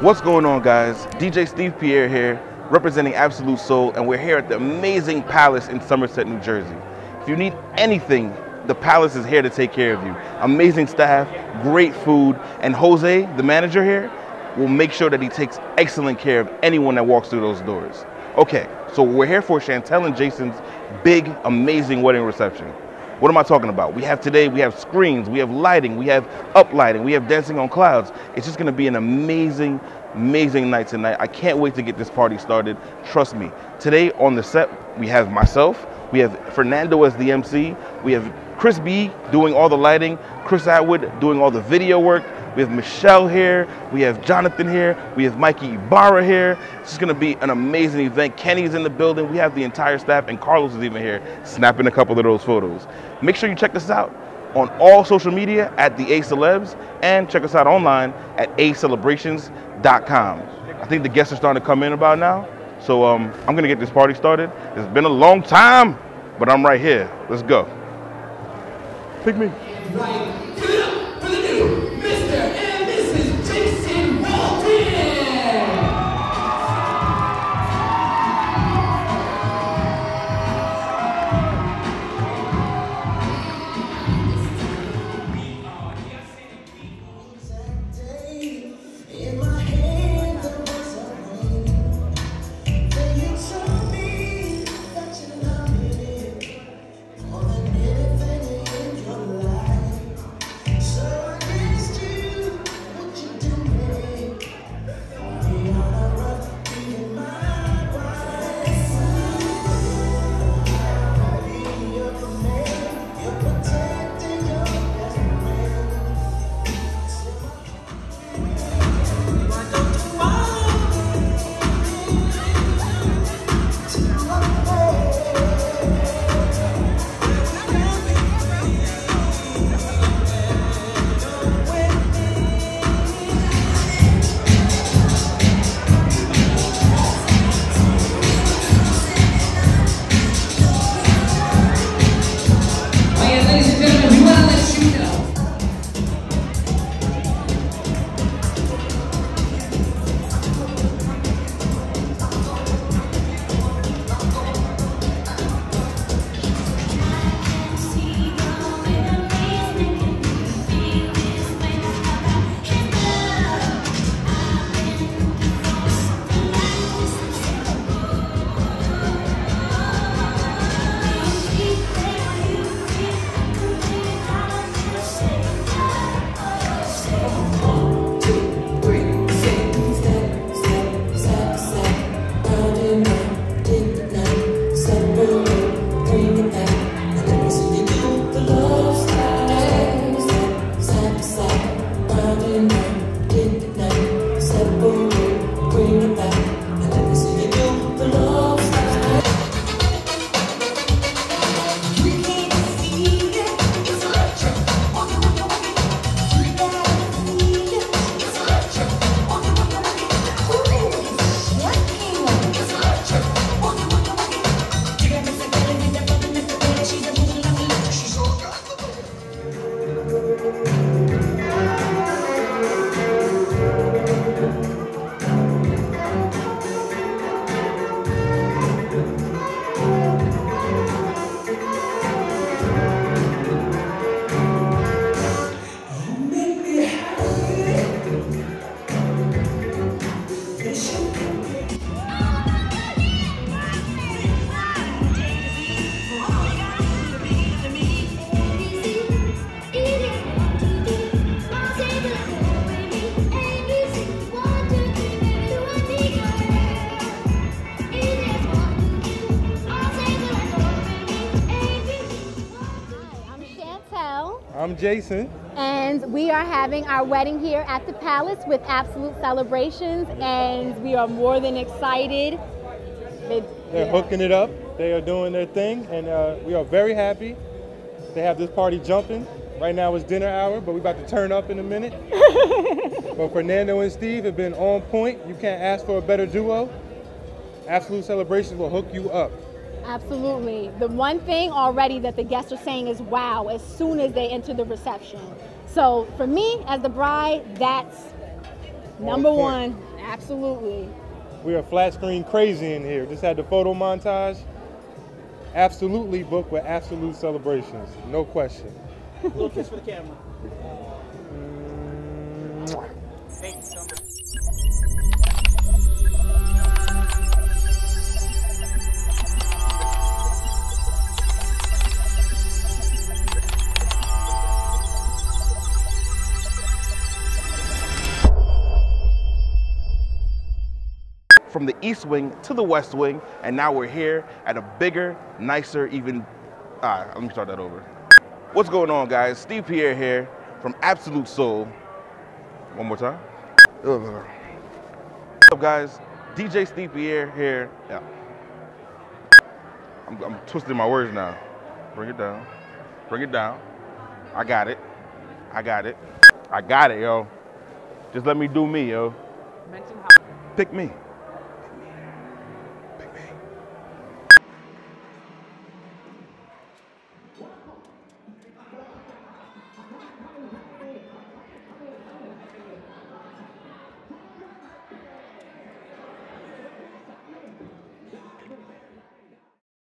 What's going on, guys? DJ Steve Pierre here, representing Absolute Soul, and we're here at the amazing Palace in Somerset, New Jersey. If you need anything, the Palace is here to take care of you. Amazing staff, great food, and Jose, the manager here, will make sure that he takes excellent care of anyone that walks through those doors. Okay, so we're here for Chantel and Jason's big, amazing wedding reception. What am I talking about? We have today, we have screens, we have lighting, we have uplighting, we have dancing on clouds. It's just gonna be an amazing, amazing night tonight. I can't wait to get this party started. Trust me. Today on the set, we have myself, we have Fernando as the MC, we have Chris B doing all the lighting, Chris Atwood doing all the video work, we have Michelle here, we have Jonathan here, we have Mikey Ibarra here. This is gonna be an amazing event. Kenny's in the building, we have the entire staff, and Carlos is even here snapping a couple of those photos. Make sure you check us out on all social media at the A Celebs and check us out online at acelebrations.com. I think the guests are starting to come in about now. So um, I'm gonna get this party started. It's been a long time, but I'm right here. Let's go. Pick me. Right. I'm Jason. and we are having our wedding here at the Palace with Absolute Celebrations, and we are more than excited. They- They're yeah. hooking it up. They are doing their thing, and uh, we are very happy. They have this party jumping. Right now it's dinner hour, but we're about to turn up in a minute. but Fernando and Steve have been on point. You can't ask for a better duo. Absolute Celebrations will hook you up. Absolutely. The one thing already that the guests are saying is wow as soon as they enter the reception. So for me, as the bride, that's number point. one. Absolutely. We are flat screen crazy in here. Just had the photo montage. Absolutely booked with absolute celebrations. No question. little kiss for the camera. Mm. Thank you so much. From the east wing to the west wing, and now we're here at a bigger, nicer, even. Ah, let me start that over. What's going on, guys? Steve Pierre here from Absolute Soul. One more time. Ugh. What's up, guys? DJ Steve Pierre here. Yeah. I'm, I'm twisting my words now. Bring it down. Bring it down. I got it. I got it. I got it, yo. Just let me do me, yo. Mention how Pick me.